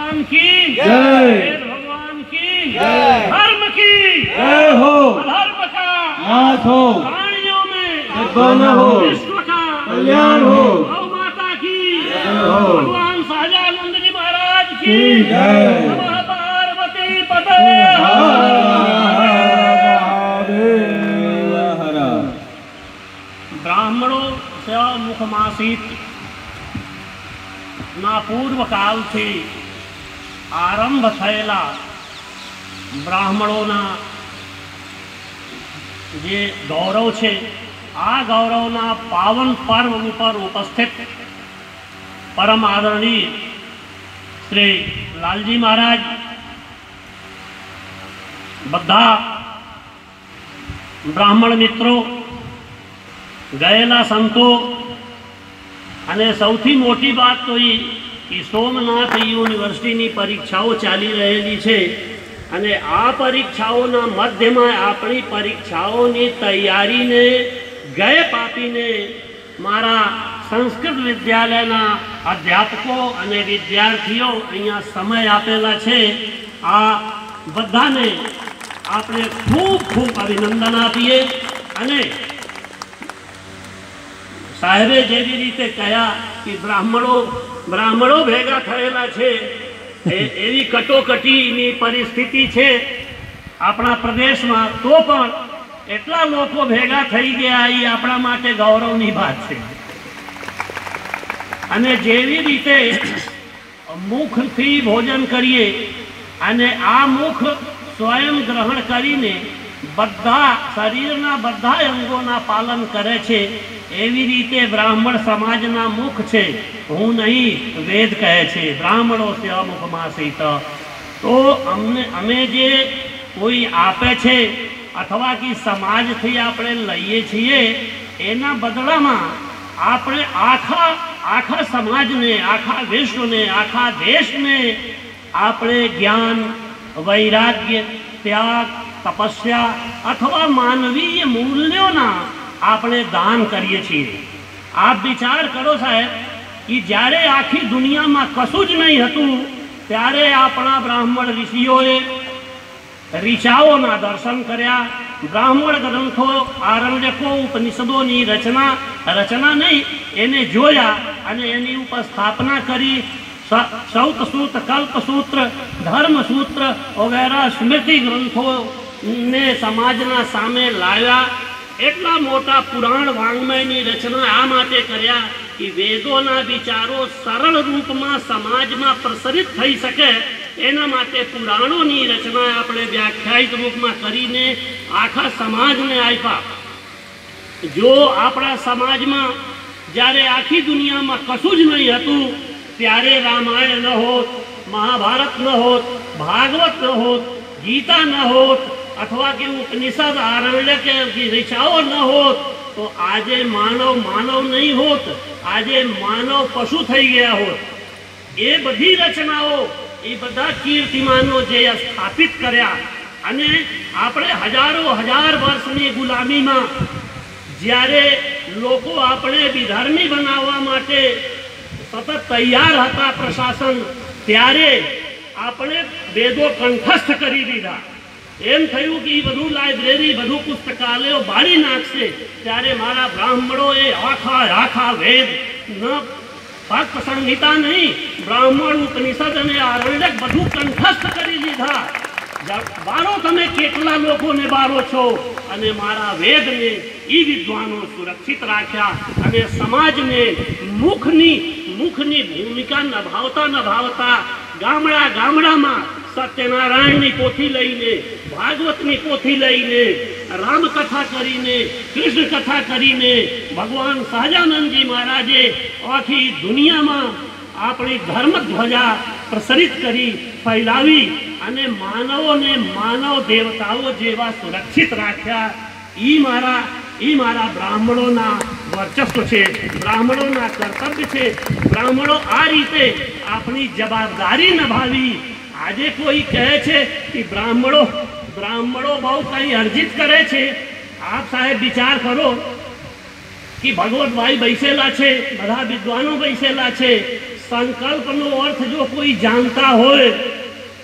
भगवान की। जय। भगवान की। जय। धर्म की। जय हो। धर्म का। नाथ हो। प्राणियों में। सद्भावना हो। कल्याण हो। गौ माता की। भगवान सहजानंद जी महाराज की। जय। पार्वती पते मुखमासित ना पूर्व काल थी। આરંભ થયેલા બ્રાહ્મણોના જે ગૌરવ છે, આ ગૌરવના પાવન પર્વ ઉપર ઉપસ્થિત પરમ આદરણીય શ્રી લાલજી મહારાજ બધા બ્રાહ્મણ મિત્રો ગયેલા સંતો. અને સૌથી મોટી વાત તો એ કે સોમનાથ યુનિવર્સિટીની પરીક્ષાઓ ચાલી રહેલી છે અને આ પરીક્ષાઓના મધ્યમાં આપણી પરીક્ષાઓની તૈયારીને ગેપ આપીને મારા સંસ્કૃત વિદ્યાલયના અધ્યાપકો અને વિદ્યાર્થીઓ અહીંયા સમય આપેલા છે. આ બધાને આપણે ખૂબ ખૂબ અભિનંદન આપીએ અને સાહેબે જેવી રીતે કહ્યા કે બ્રાહ્મણો બ્રાહ્મણો ભેગા થયેલા છે. એવી કટોકટીની પરિસ્થિતિ છે આપણા પ્રદેશમાં. તો પણ એટલા લોકો ભેગા થઈ ગયા એ આપણા માટે ગૌરવની વાત છે. અને જેવી રીતે મુખથી ભોજન કરીએ અને આ મુખ સ્વયં ગ્રહણ કરીને બધા શરીરના બધા અંગોના પાલન કરે છે એવી રીતે બ્રાહ્મણ સમાજના મુખ છે, હું નહીં, વેદ કહે છે, બ્રાહ્મણો છે અમુખમાં સીત. તો અમને, અમે જે કોઈ આપે છે, અથવા કે સમાજથી આપણે લઈએ છીએ, એના બદલામાં આપણે આખા આખા સમાજને, આખા વિશ્વને, આખા દેશને આપણે જ્ઞાન, વૈરાગ્ય, ત્યાગ, તપસ્યા અથવા માનવીય મૂલ્યોના આપણે દાન કરીએ છીએ આપ વિચાર કરો સાહેબ કે જ્યારે આખી દુનિયામાં કશું જ નહીં હતું ત્યારે આપણા બ્રાહ્મણ ઋષિઓએ ઋષાઓના દર્શન કર્યા બ્રાહ્મણ ગ્રંથો આરણ્યકો ઉપનિષદોની રચના રચના નહીં એને જોયા અને એની ઉપર સ્થાપના કરી સ- સૌતસૂત્ર કલ્પસૂત્ર ધર્મસૂત્ર વગેરે સ્મૃતિ ગ્રંથો ને સમાજના સામે લાવ્યા એટલા મોટા પુરાણ વાङ्મયની રચના આ માટે કર્યા કે વેદોના વિચારો સરળ રૂપમાં સમાજમાં પ્રસરિત થઈ શકે. એના માટે પુરાણોની રચના આપણે વ્યાખ્યાયિત રૂપમાં કરીને આખા સમાજને આપ્યા. જો આપણા સમાજમાં જ્યારે આખી દુનિયામાં કશું જ નહીં હતું, ત્યારે રામાયણ ન હોત, મહાભારત ન હોત, ભાગવત ન હોત, ગીતા ન હોત અથવા કે ઉપનિષદ આરણ્ય કે ઋષાઓ ન હોત તો આજે માનવ માનવ નહીં હોત આજે માનવ પશુ થઈ ગયા હોત એ બધી રચનાઓ એ બધા કીર્તિમાનો જે સ્થાપિત કર્યા અને આપણે હજારો હજાર વર્ષની ગુલામીમાં જ્યારે લોકો આપણે વિધર્મી બનાવવા માટે સતત તૈયાર હતા પ્રશાસન ત્યારે આપણે વેદો કંઠસ્થ કરી દીધા એમ થયું કે એ બધું લાઇબ્રેરી બધું પુસ્તકાલયો બાળી નાખશે. ત્યારે મારા બ્રાહ્મણોએ આખા આખા વેદ ન, પાક પસંદિતા નહીં. બ્રાહ્મણ ઉપનિષદ અને આરણ્યક બધું કંઠસ્થ કરી જા- બારો તમે કેટલા લોકોને બારો છો? અને મારા વેદને એ વિદ્વાનો સુરક્ષિત રાખ્યા અને સમાજને મુખની મુખની ભૂમિકા નભાવતા નભાવતા ગામડા ગામડામાં સત્યનારાયણની પોથી લઈને, ભાગવતની પોથી લઈને, રામકથા કરીને કૃષ્ણ કથા કરીને ભગવાન સહજાનંદજી મહારાજે આખી દુનિયામાં આપણી ધર્મ ધ્વજા પ્રસરિત કરી ફેલાવી અને માનવોને માનવ દેવતાઓ જેવા સુરક્ષિત રાખ્યા. ઈ મારા ઈ મારા બ્રાહ્મણોના વર્ચસ્વ છે, બ્રાહ્મણોના કર્તવ્ય છે. બ્રાહ્મણો આ રીતે આપણી જવાબદારી નિભાવી આજે કોઈ કહે છે કે બ્રાહ્મણો બ્રાહ્મણો બહુ કંઈ અર્જિત કરે છે? આપ સાહેબ વિચાર કરો કે ભગવતભાઈ બેસેલા છે, બધા વિદ્વાનો બેસેલા છે. સંકલ્પનો અર્થ જો કોઈ જાણતા હોય,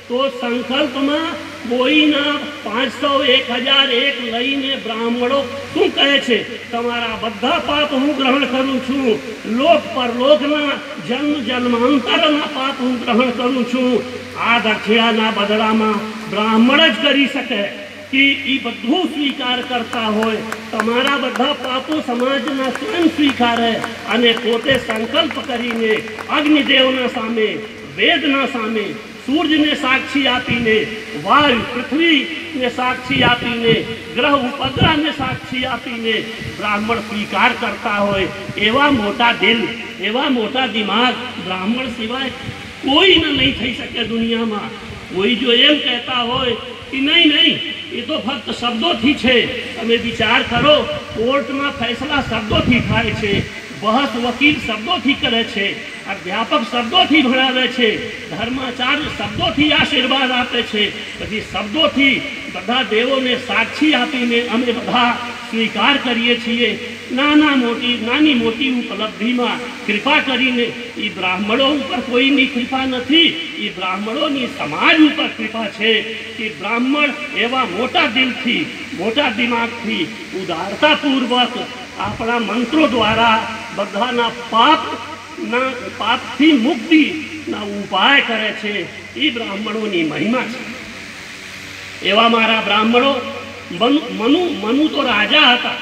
તો સંકલ્પમાં કોઈના પાંચસો એક હજાર એક લઈને બ્રાહ્મણો શું કહે છે? તમારા બધા પાપ હું ગ્રહણ કરું છું. લોક પરલોકના જન્મ જન્માંતરના પાપ હું ગ્રહણ કરું છું. આ દક્ષિણાના બદલામાં બ્રાહ્મણ જ કરી શકે કે એ બધું સ્વીકાર કરતા હોય. તમારા બધા પાપો સમાજના સ્વયં સ્વીકારે અને પોતે સંકલ્પ કરીને અગ્નિદેવના સામે, વેદના સામે, સૂર્યને સાક્ષી આપીને વાયુ પૃથ્વીને સાક્ષી આપીને, ગ્રહ ઉપગ્રહને સાક્ષી આપીને બ્રાહ્મણ સ્વીકાર કરતા હોય. એવા મોટા દિલ, એવા મોટા દિમાગ બ્રાહ્મણ સિવાય કોઈને નહીં થઈ શકે દુનિયામાં. કોઈ જો એમ કહેતા હોય કે નહીં નહીં, એ તો ફક્ત શબ્દોથી છે. તમે વિચાર કરો, કોર્ટમાં ફેસલા શબ્દોથી થાય છે. બહસ વકીલ શબ્દોથી કરે છે અધ્યાપક શબ્દોથી ભણાવે છે. ધર્માચાર્ય શબ્દોથી આશીર્વાદ આપે છે. પછી શબ્દોથી બધા દેવોને સાક્ષી આપીને અમે બધા સ્વીકાર કરીએ છીએ. નાના મોટી, નાની મોટી ઉપલબ્ધિમાં કૃપા કરીને એ બ્રાહ્મણો ઉપર કોઈની કૃપા નથી. એ બ્રાહ્મણોની સમાજ ઉપર કૃપા છે. કે બ્રાહ્મણ એવા મોટા દિલથી, મોટા દિમાગથી ઉદારતાપૂર્વક આપણા મંત્રો દ્વારા બધાના પાપ ના પાપથી મુક્તિના ઉપાય કરે છે એ બ્રાહ્મણોની મહિમા છે. એવા મારા બ્રાહ્મણો, મનુ મનુ મનુ તો રાજા હતા.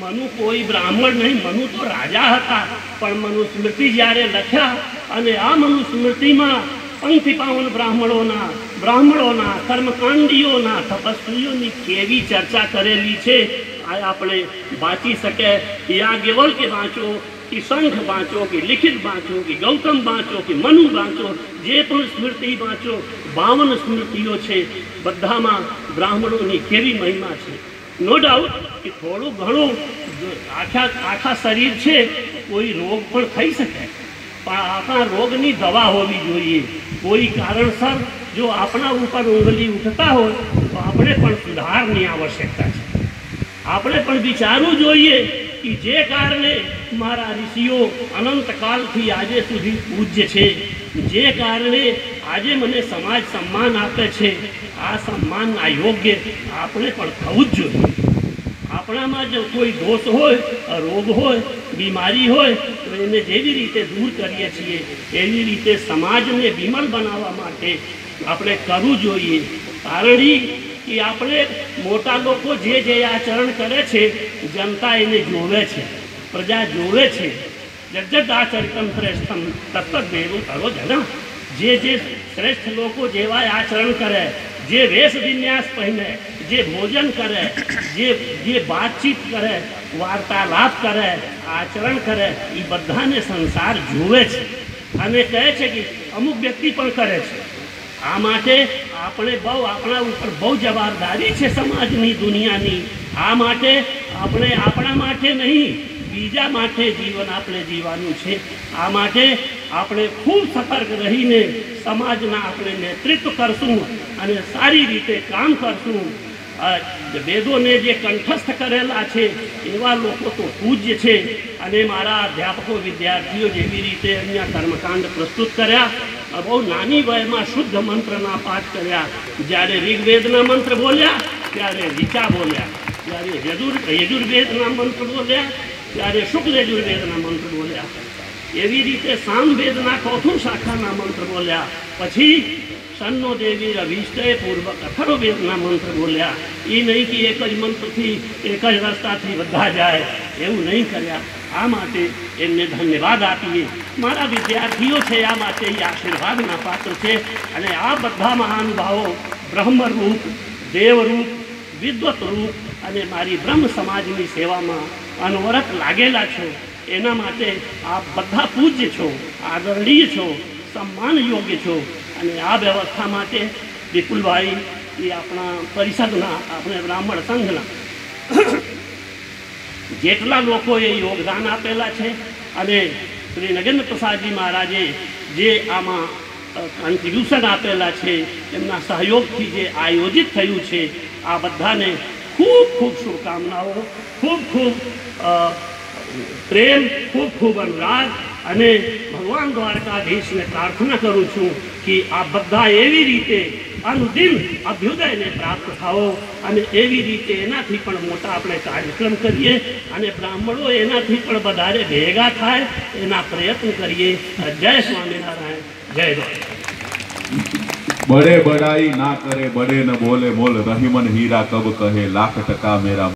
મનુ કોઈ બ્રાહ્મણ નહીં, મનુ તો રાજા હતા. પણ મનુ સ્મૃતિ જ્યારે લખ્યા અને આ મનુસ્મૃતિમાં પંથી પાવન બ્રાહ્મણોના બ્રાહ્મણોના, કર્મકાંડીઓના તપસ્વીઓની કેવી ચર્ચા કરેલી છે, આ આપણે વાંચી શકે. યાજ્ઞવલ કે વાંચો, કે શંખ વાંચો, કે લિખિત વાંચો, કે ગૌતમ વાંચો, કે મનુ વાંચો, જે પણ સ્મૃતિ વાંચો, બાવન સ્મૃતિઓ છે, બધામાં બ્રાહ્મણોની કેવી મહિમા છે? નો ડાઉટ કે થોડું ઘણું આખા આખા શરીર છે, કોઈ રોગ પણ થઈ શકે. પણ આપણા રોગની દવા હોવી જોઈએ. કોઈ કારણસર જો આપણા ઉપર ઉંગલી ઉઠતા હોય, તો આપણે પણ સુધારની આવશ્યકતા છે. આપણે પણ વિચારવું જોઈએ કે જે કારણે મારા ઋષિઓ અનંતકાલથી આજે સુધી પૂજ્ય છે, જે કારણે આજે મને સમાજ સન્માન આપે છે. આ સન્માનના યોગ્ય આપણે પણ થવું જ જોઈએ. આપણામાં જો કોઈ દોષ હોય, રોગ હોય, બીમારી હોય, તો એને જેવી રીતે દૂર કરીએ છીએ, એવી રીતે સમાજને વિમલ બનાવવા માટે આપણે કરવું જોઈએ. કારણ કે આપણે મોટા લોકો જે જે આચરણ કરે છે, જનતા એને જોવે છે, પ્રજા જોવે છે. જગત આચરિતમ શ્રેષ્ઠમ તત્વ ભેગું કરો જ જે જે શ્રેષ્ઠ લોકો જેવા આચરણ કરે જે વેશ વિન્યાસ પહેરે, જે ભોજન કરે, જે જે વાતચીત કરે, વાર્તાલાપ કરે, આચરણ કરે એ બધાને સંસાર જુએ છે. અને કહે છે કે અમુક વ્યક્તિ પણ કરે છે. આ માટે આપણે બહુ, આપણા ઉપર બહુ જવાબદારી છે સમાજની, દુનિયાની. આ માટે આપણે આપણા માટે નહીં બીજા માટે જીવન આપણે જીવવાનું છે. આ માટે આપણે ખૂબ સતર્ક રહીને સમાજના આપણે નેતૃત્વ કરશું અને સારી રીતે કામ કરશું. વેદોને જે કંઠસ્થ કરેલા છે, એવા લોકો તો પૂજ્ય છે. અને મારા અધ્યાપકો વિદ્યાર્થીઓ જેવી રીતે અહીંયા કર્મકાંડ પ્રસ્તુત કર્યા બહુ નાની વયમાં શુદ્ધ મંત્રના પાઠ કર્યા. જ્યારે ઋગ્વેદના મંત્ર બોલ્યા, ત્યારે રીચા બોલ્યા. જ્યારે યજુર યજુર્વેદના મંત્ર બોલ્યા ત્યારે શુક્લ યજુર્વેદના મંત્ર બોલ્યા. એવી રીતે સામવેદના ચોથું શાખાના મંત્ર બોલ્યા. પછી સન્નો દેવી અભિષ્ટય પૂર્વક અથર્વવેદના મંત્ર બોલ્યા. એ નહીં કે એક જ મંત્રથી, એક જ રસ્તાથી બધા જાય. એવું નહીં કર્યા. આ માટે એમને ધન્યવાદ આપીએ. મારા વિદ્યાર્થીઓ છે, આ માટે એ આશીર્વાદના પાત્ર છે. અને આ બધા મહાનુભાવો બ્રહ્મરૂપ, દેવરૂપ વિદ્વત રૂપ અને મારી બ્રહ્મ સમાજની સેવામાં અનવરત લાગેલા છો. એના માટે આપ બધા પૂજ્ય છો, આદરણીય છો સન્માન યોગ્ય છો. અને આ વ્યવસ્થા માટે વિપુલભાઈ, એ આપણા પરિષદના, આપણે બ્રાહ્મણ સંઘના જેટલા લોકોએ યોગદાન આપેલા છે અને શ્રી નગેન્દ્ર પ્રસાદજી મહારાજે જે આમાં કન્ટ્રીબ્યુશન આપેલા છે, એમના સહયોગથી જે આયોજિત થયું છે, આ બધાને ખૂબ ખૂબ શુભકામનાઓ, ખૂબ ખૂબ પ્રેમ, ખૂબ ખૂબ અનુરાગ અને ભગવાન દ્વારકાધીશને પ્રાર્થના કરું છું કે આ બધા એવી રીતે અનુદિન અભ્યુદયને પ્રાપ્ત થાઓ અને એવી રીતે એનાથી પણ મોટા આપણે કાર્યક્રમ કરીએ અને બ્રાહ્મણો એનાથી પણ વધારે ભેગા થાય એના પ્રયત્ન કરીએ. જય સ્વામિનારાયણ. જય દ્વારકા. બડે બડાઈ ના કરે બડે ન બોલે, મોલ રહીમન હીરા કબ કહે, લાખ ટકા મેરા